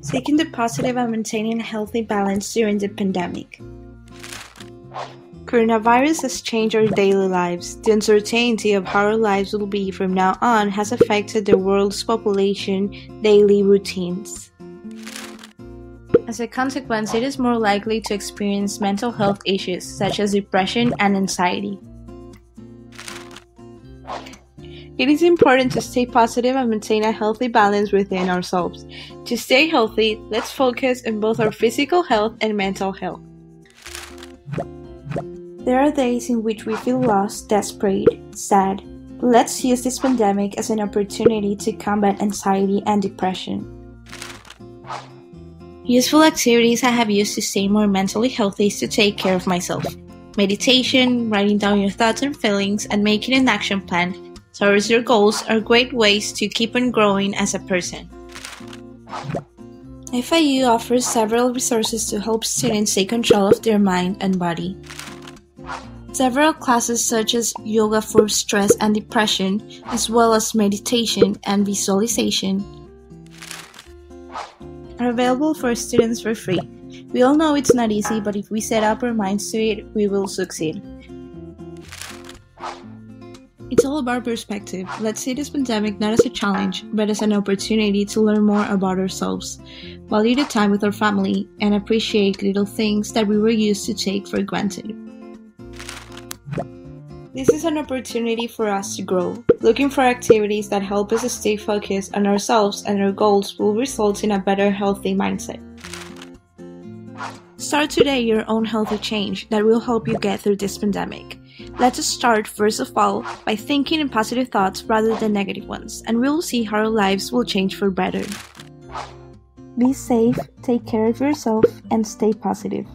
Seeking the positive and maintaining a healthy balance during the pandemic. Coronavirus has changed our daily lives. The uncertainty of how our lives will be from now on has affected the world's population daily routines. As a consequence, it is more likely to experience mental health issues such as depression and anxiety. It is important to stay positive and maintain a healthy balance within ourselves. To stay healthy, let's focus on both our physical health and mental health. There are days in which we feel lost, desperate, sad. Let's use this pandemic as an opportunity to combat anxiety and depression. Useful activities I have used to stay more mentally healthy is to take care of myself. Meditation, writing down your thoughts and feelings, and making an action plan towards your goals are great ways to keep on growing as a person. FIU offers several resources to help students take control of their mind and body. Several classes such as yoga for stress and depression, as well as meditation and visualization, are available for students for free. We all know it's not easy, but if we set up our minds to it, we will succeed. It's all about perspective. Let's see this pandemic not as a challenge, but as an opportunity to learn more about ourselves, value the time with our family, and appreciate little things that we were used to take for granted. This is an opportunity for us to grow. Looking for activities that help us stay focused on ourselves and our goals will result in a better, healthy mindset. Start today your own healthy change that will help you get through this pandemic. Let us start, first of all, by thinking in positive thoughts rather than negative ones, and we will see how our lives will change for better. Be safe, take care of yourself, and stay positive.